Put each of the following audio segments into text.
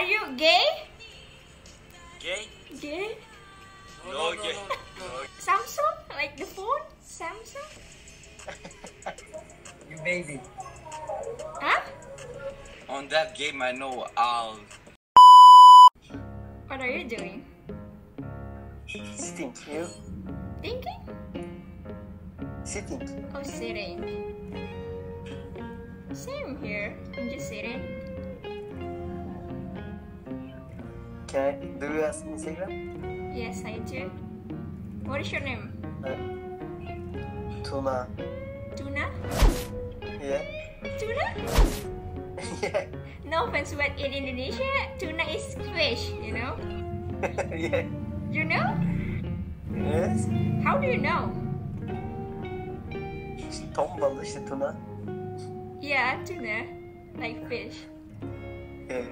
Are you gay? Gay? Gay? No, gay. Samsung? Like the phone? Samsung? You baby. Huh? On that game, I know I'll. What are you doing? Sitting. You? Thinking? Sitting. Oh, sitting. Same here. I'm just sitting. Can I, do you have Instagram? Yes, I do. What is your name? Uh, tuna. Tuna? Yeah. Tuna? yeah. No offense, but in Indonesia, tuna is fish, you know? yeah. You know? Yes. How do you know? Ton balığı işte tuna. Yeah, tuna. Like fish. Ee,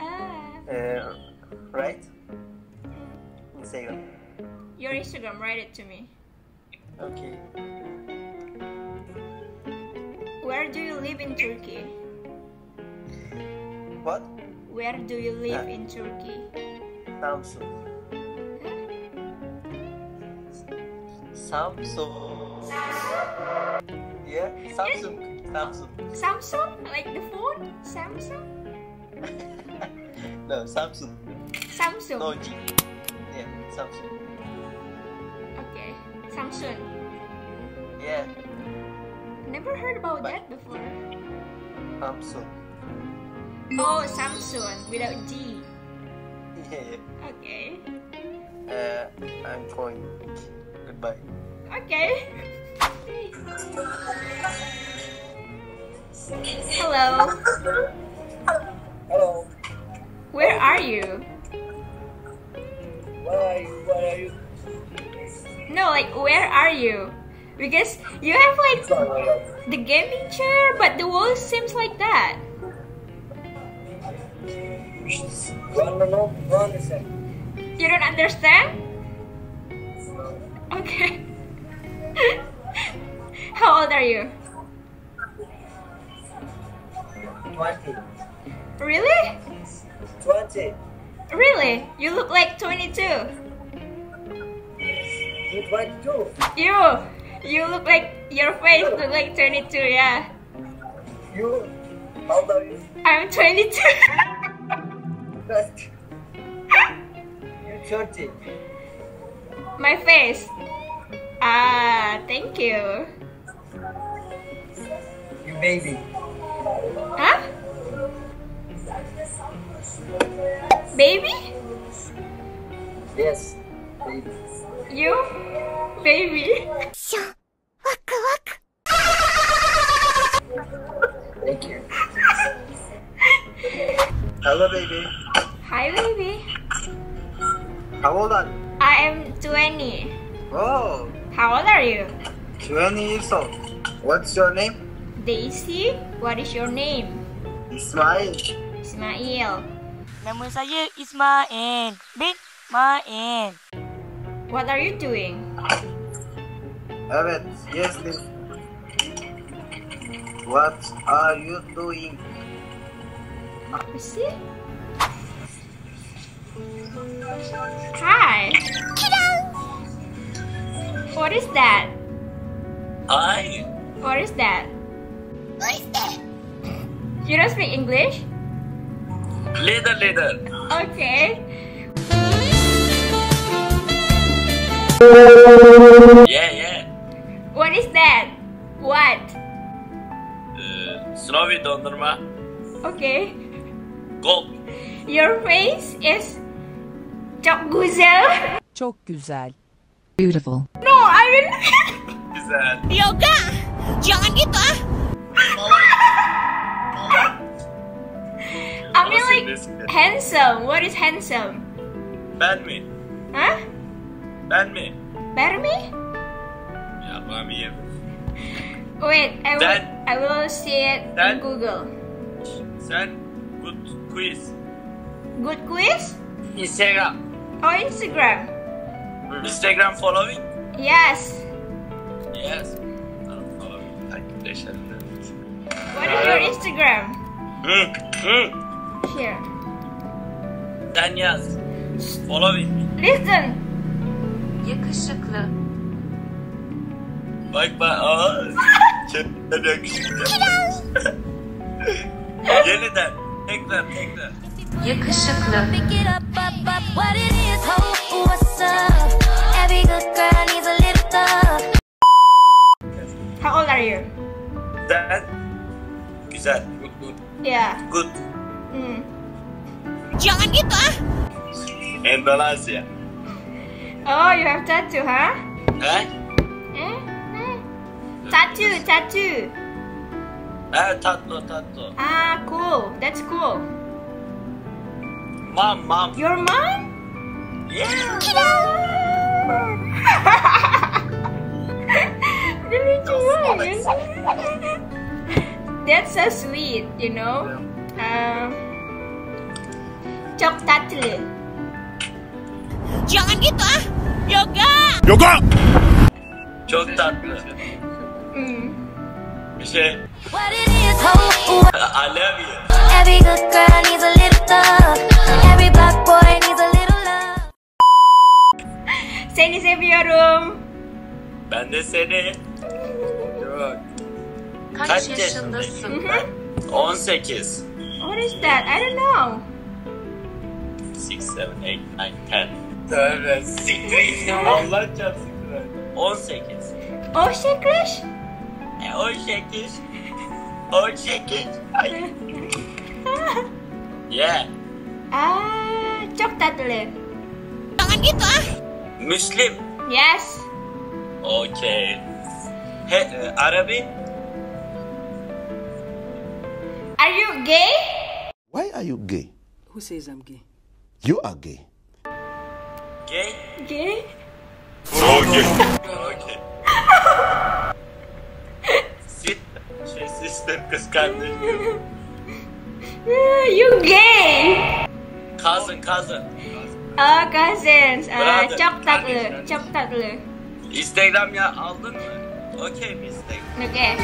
Ah. ee, right? Instagram. Your Instagram, write it to me. Okay. Where do you live in Turkey? What? Where do you live in Turkey? Samsung. Samsung. Yeah, Samsung. Samsung. Samsung? Like the phone? Samsung? no, Samsung. Samsung. No G. Yeah, Samsung. Okay. Samsung. Yeah, Never heard about that before. Samsung. Oh, Samsung without G. Yeah. Okay. Uh, I'm going. Goodbye. Okay. Hello. Hello. Where are you? Where are you? Where are you? No, like where are you? Because you have like the gaming chair, but the wall seems like that. One minute, one second. You don't understand? Okay. How old are you? 20. Really? 20. Really? You look like 22. You 22. You, you look like your face look like 22. Yeah, You, how old are you? I'm 22. You're 30. My face. Ah, thank you. You baby. Huh? Baby? Yes, baby. You? Baby? Thank you. Hello, baby. Hi, baby. How old are you? I am 20. Oh, How old are you? 20 years old. What's your name? Daisy. What is your name? Ismail. Ismail. Nama saya Ismail bin Main. What are you doing? Evet, yes, miss. What are you doing? Apa sih? Hi. What is that? Hi. What is that? What is that? You don't speak English? Later, later. Okay. Yeah, yeah. What is that? What? Ee, Snowy dondurma. Okay. Gold. Your face is çok güzel. Çok güzel. Beautiful. No, I mean Güzel. Yoga, jangan gitu ah. I mean Nasıl like resim? handsome. What is handsome? Ben mi? Huh? Ben mi? Better me? Yapmam iyi. Wait, I will That- I will see it in That- Google. Sen good quiz. Good quiz? Instagram. Or Instagram? Instagram following? Yes. Yes. I'll follow you. Takipleşelim. What is your Instagram? Hı, hı. Here. Sen yaz. Following me. Listen. Yakışıklı. Bak bak. Aa. Çok yakışıklı. Yeniden. Tekrar tekrar. Yakışıklı. Pick it up, up, up, what it is, ho, what's up? Every good girl needs a little love. How old are you? Sen. Güzel. Good good. Yeah. Good. Hmm. Jangan gitu ah. Endonezya. Oh, you have tattoo, huh? He? Eh? Eh? Tattoo, tattoo. He tatlı tatlı. Ah, cool. That's cool. Mom mom. Your mom? Yeah. Dia lucu banget. That's so sweet, you know. Um, cok tatlı. Jangan gitu ah. Yoga. Çok tatlı. Hmm. Bir şey. I love you. Every good girl needs a little love. Every black boy needs a little love. Seni seviyorum. Ben de seni. Çok. Kaç, Kaç yaşındasın? Mhm. 18. What is that? I don't know. 6, 7, 8, 9, 10. Tövbe siktir. Allah çarpsın. 18. Oh, Shekrish? E, 18. 18. Ay. Yeah. ah, cok tatlı. Jangan gitu ah. Müslim. Yes. Okay. He, e, Arabi. Are you gay? Why are you gay? Who says I'm gay? You are gay. Gay. Gay? Okay. okay. Sit. Şey sister kız kardeşim. Ah, you gay? Cousin cousin. Oh, cousins. Ah, Brother. cok tatlı. Kardeş, Cok tatlı. Instagram ya aldın mı? Okay bir Instagram. Okay.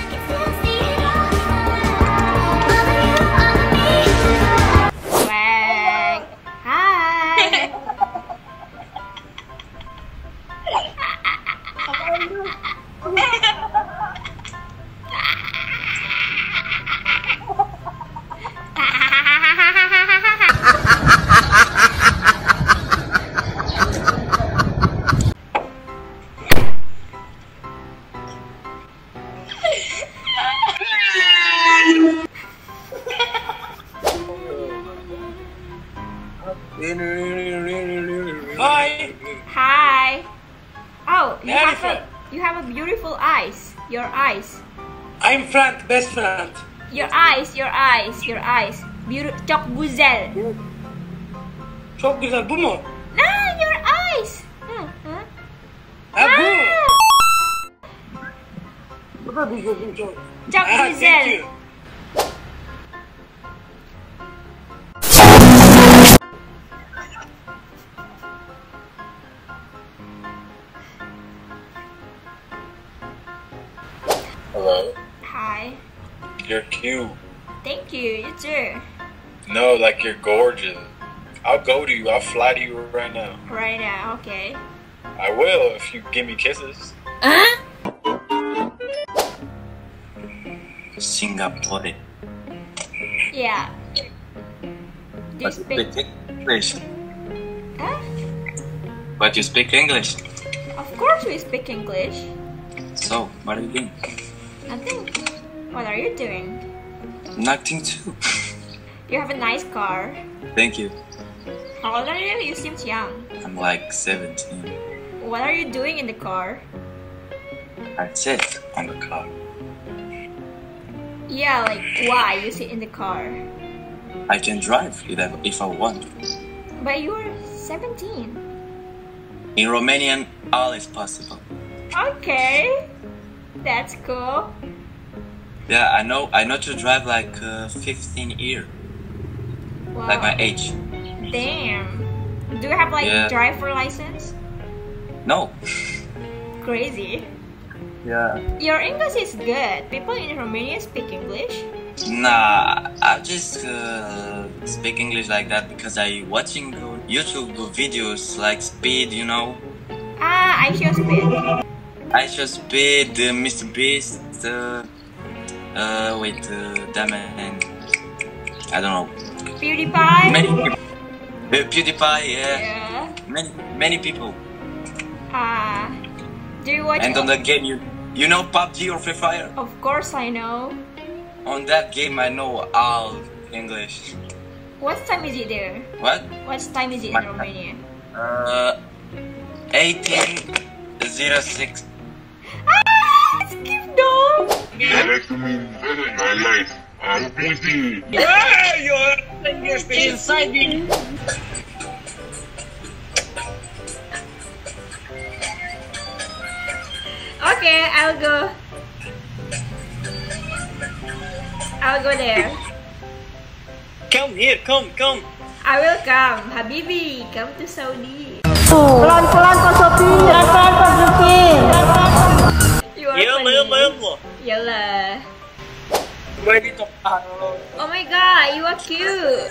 I'm Frank, best friend. Your eyes, your eyes, your eyes. Beautiful. Çok güzel. Çok güzel bu mu? No, your eyes. Hı, hı. Ha bu. Ah, Bu da güzel çok. Çok thank güzel. Hello. Hi. You're cute. Thank you. You too. No, like you're gorgeous. I'll go to you. I'll fly to you right now. Right now, okay. I will if you give me kisses. Huh? Singapore. Yeah. Do you speak? English. Huh? But you speak English. Of course, we speak English. So, what are you doing? Nothing. What are you doing? Nothing too. You have a nice car. Thank you. How old are you? You seem young. I'm like 17. What are you doing in the car? I sit on the car. Yeah, like why you sit in the car? I can drive if I, if I want. But you're 17. In Romanian, all is possible. Okay. That's cool. Yeah, I know. I know to drive like uh, 15 year, Wow. like my age. Damn. Do you have like Yeah. driver license? No. Crazy. Yeah. Your English is good. People in Romania speak English. Nah, I just uh, speak English like that because I watching YouTube videos like Speed, you know. Ah, IShowSpeed. I just Speed, uh, Mr. Beast, uh, uh, wait, uh, that man, I don't know. PewDiePie. Many people. Uh, PewDiePie, yeah. Yeah. Many, many people. Ah, do you watch? And on the game, you, you know PUBG or Free Fire? Of course, I know. On that game, I know all English. What time is it there? What? What time is it in Romania? Uh, 1806. Ah, skip dong. I like to mean my life. I'm busy. Yeah, you're English inside me. Okay, I'll go. I'll go there. Come here, come, come. I will come. Habibi, come to Saudi. Pelan-pelan Kak Sophie. Oh my god, you are cute.